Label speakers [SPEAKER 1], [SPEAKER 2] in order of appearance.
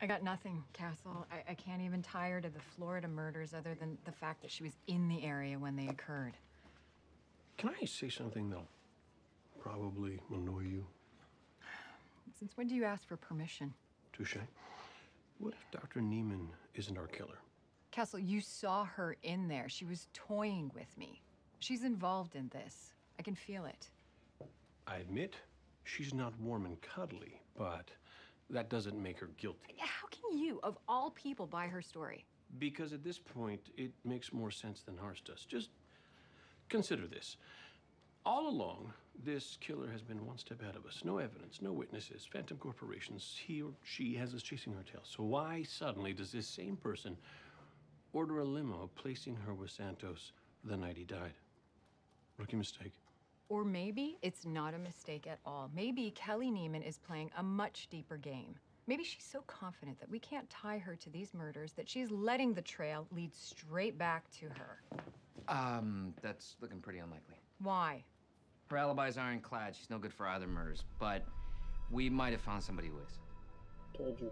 [SPEAKER 1] I got nothing, Castle. I, I can't even tire to the Florida murders other than the fact that she was in the area when they occurred.
[SPEAKER 2] Can I say something that'll probably annoy you?
[SPEAKER 1] Since when do you ask for permission?
[SPEAKER 2] Touche. What if Dr. Nieman isn't our killer?
[SPEAKER 1] Castle, you saw her in there. She was toying with me. She's involved in this. I can feel it.
[SPEAKER 2] I admit she's not warm and cuddly, but that doesn't make her guilty.
[SPEAKER 1] How can you, of all people, buy her story?
[SPEAKER 2] Because at this point, it makes more sense than ours does. Just consider this. All along, this killer has been one step ahead of us. No evidence, no witnesses, phantom corporations. He or she has us chasing our tail. So why suddenly does this same person order a limo placing her with Santos the night he died? Rookie mistake.
[SPEAKER 1] Or maybe it's not a mistake at all. Maybe Kelly Nieman is playing a much deeper game. Maybe she's so confident that we can't tie her to these murders that she's letting the trail lead straight back to her.
[SPEAKER 3] Um, that's looking pretty unlikely.
[SPEAKER 1] Why?
[SPEAKER 3] Her alibi's ironclad. She's no good for either murders, but we might have found somebody who is.
[SPEAKER 4] Told you.